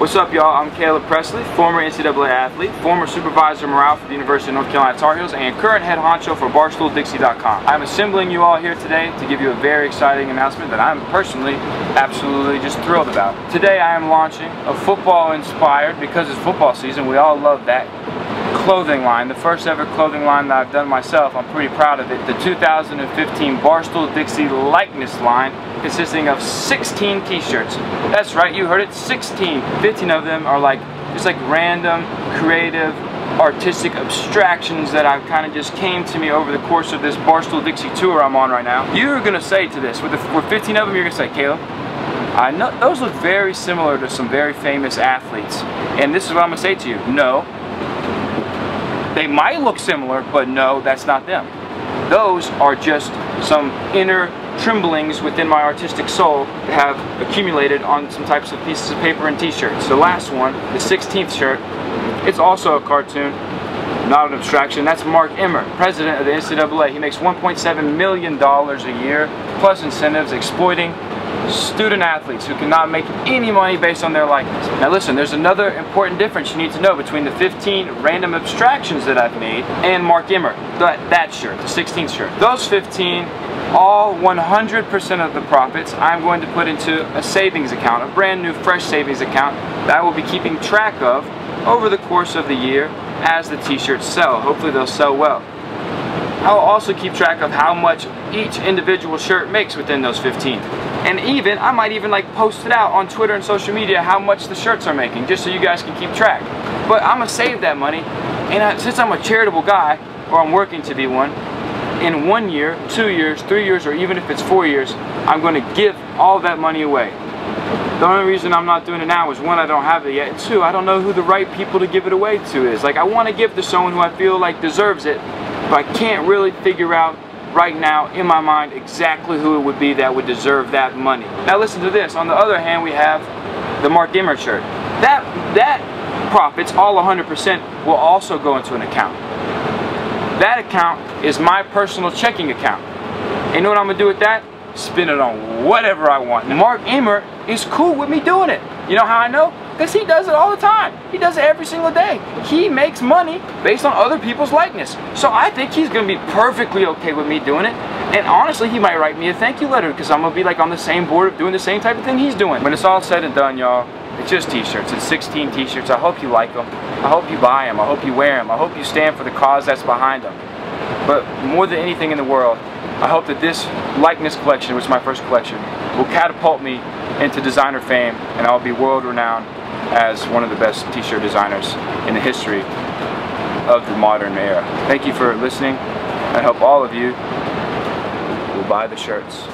What's up y'all, I'm Caleb Pressley, former NCAA athlete, former supervisor morale for the University of North Carolina Tar Heels, and current head honcho for BarstoolDixie.com. I'm assembling you all here today to give you a very exciting announcement that I'm personally absolutely just thrilled about. Today I am launching a football inspired, because it's football season, we all love that, clothing line, the first ever clothing line that I've done myself. I'm pretty proud of it. The 2015 Barstool Dixie likeness line consisting of 16 t-shirts. That's right, you heard it, 16. 15 of them are like just like random, creative, artistic abstractions that I've kind of just came to me over the course of this Barstool Dixie tour I'm on right now. You're gonna say to this, with, the, with 15 of them, you're gonna say, Caleb, I know those look very similar to some very famous athletes. And this is what I'm gonna say to you. No, they might look similar, but no, that's not them. Those are just some inner tremblings within my artistic soul that have accumulated on some types of pieces of paper and t-shirts. The last one, the 16th shirt, it's also a cartoon, not an abstraction. That's Mark Emmert, president of the NCAA. He makes $1.7 million a year, plus incentives, exploiting student athletes who cannot make any money based on their likeness. Now listen, there's another important difference you need to know between the 15 random abstractions that I've made and Mark Emmert, that, that shirt, the 16th shirt. Those 15 all 100% of the profits I'm going to put into a savings account, a brand new fresh savings account that I will be keeping track of over the course of the year as the t-shirts sell. Hopefully they'll sell well. I'll also keep track of how much each individual shirt makes within those 15. And even, I might even like post it out on Twitter and social media how much the shirts are making, just so you guys can keep track. But I'm gonna save that money, and I, since I'm a charitable guy, or I'm working to be one, in one year, two years, three years, or even if it's four years, I'm gonna give all that money away. The only reason I'm not doing it now is one, I don't have it yet, and two, I don't know who the right people to give it away to is. Like, I want to give to someone who I feel like deserves it, but I can't really figure out right now in my mind exactly who it would be that would deserve that money. Now listen to this. On the other hand, we have the Mark Emmert shirt. That, that profits, all 100%, will also go into an account. That account is my personal checking account. And you know what I'm to do with that? Spend it on whatever I want. Mark Emmert is cool with me doing it. You know how I know? Because he does it all the time. He does it every single day. He makes money based on other people's likeness. So I think he's going to be perfectly okay with me doing it. And honestly, he might write me a thank you letter because I'm going to be like on the same board of doing the same type of thing he's doing. When it's all said and done, y'all, it's just t-shirts. It's 16 t-shirts. I hope you like them. I hope you buy them. I hope you wear them. I hope you stand for the cause that's behind them. But more than anything in the world, I hope that this likeness collection, which is my first collection, will catapult me into designer fame and I'll be world renowned as one of the best t-shirt designers in the history of the modern era. Thank you for listening. I hope all of you will buy the shirts.